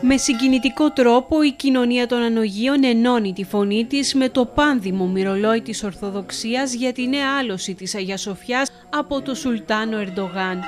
Με συγκινητικό τρόπο η κοινωνία των ανογείων ενώνει τη φωνή της με το πάνδημο μυρολόι της Ορθοδοξίας για την νέα άλωση της Αγίας Σοφιάς από το Σουλτάνο Ερντογάν.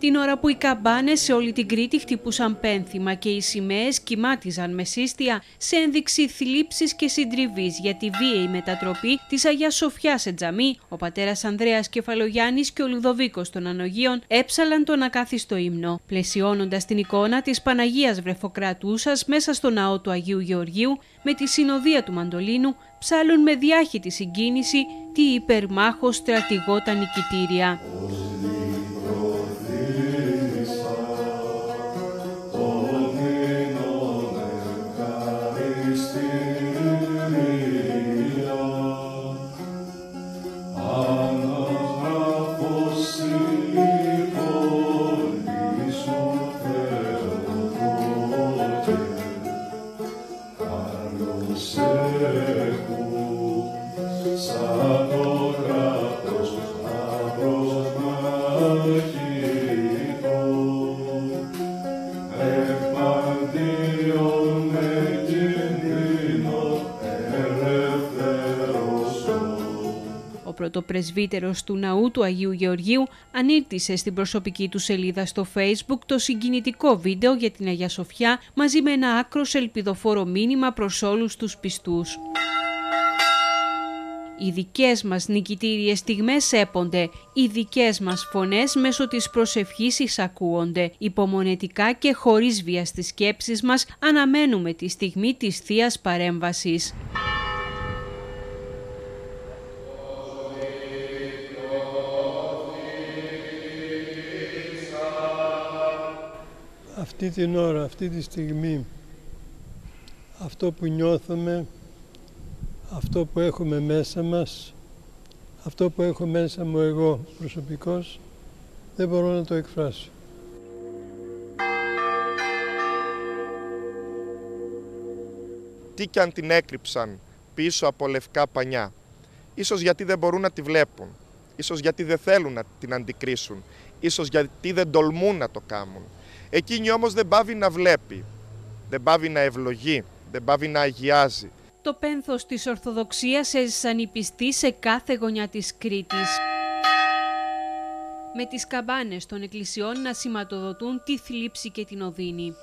Την ώρα που οι καμπάνες σε όλη την Κρήτη χτυπούσαν πένθυμα και οι σημαίες κοιμάτιζαν με σύστια σε ένδειξη θλίψης και συντριβής για τη βίαιη μετατροπή της Αγίας Σοφιάς σε τζαμί, ο πατέρας Ανδρέας Κεφαλογιάννης και ο Λουδοβίκος των Ανογείων έψαλαν τον ακάθιστο ύμνο, πλαισιώνοντας την εικόνα της Παναγίας Βρεφοκρατούσας μέσα στο ναό του Αγίου Γεωργίου με τη συνοδεία του Μαντολίνου ψάλουν με διάχυτη συγκίνηση τι υπερμάχο στρατηγόταν νικητήρια. προσέχουν σαν τώρα Ο πρωτοπρεσβύτερος του ναού του Αγίου Γεωργίου ανήρτησε στην προσωπική του σελίδα στο facebook το συγκινητικό βίντεο για την Αγία Σοφιά μαζί με ένα άκρος ελπιδοφόρο μήνυμα προς όλους τους πιστούς. Οι δικές μας νικητήριες στιγμές έπονται, οι δικές μας φωνές μέσω της προσευχής εισακούονται. Υπομονετικά και χωρίς βία στις σκέψεις μας αναμένουμε τη στιγμή της θείας Παρέμβασης. Αυτή την ώρα, αυτή τη στιγμή, αυτό που νιώθουμε, αυτό που έχουμε μέσα μας, αυτό που έχω μέσα μου εγώ προσωπικός, δεν μπορώ να το εκφράσω. Τι κι αν την έκρυψαν πίσω από λευκά πανιά. Ίσως γιατί δεν μπορούν να τη βλέπουν. Ίσως γιατί δεν θέλουν να την αντικρίσουν. Ίσως γιατί δεν τολμούν να το κάνουν. Εκείνη όμως δεν πάβει να βλέπει, δεν πάβει να ευλογεί, δεν πάβει να αγιάζει. Το πένθος της Ορθοδοξίας έζησαν οι πιστοί σε κάθε γωνιά της Κρήτης. Με τις καμπάνες των εκκλησιών να σηματοδοτούν τη θλίψη και την οδύνη.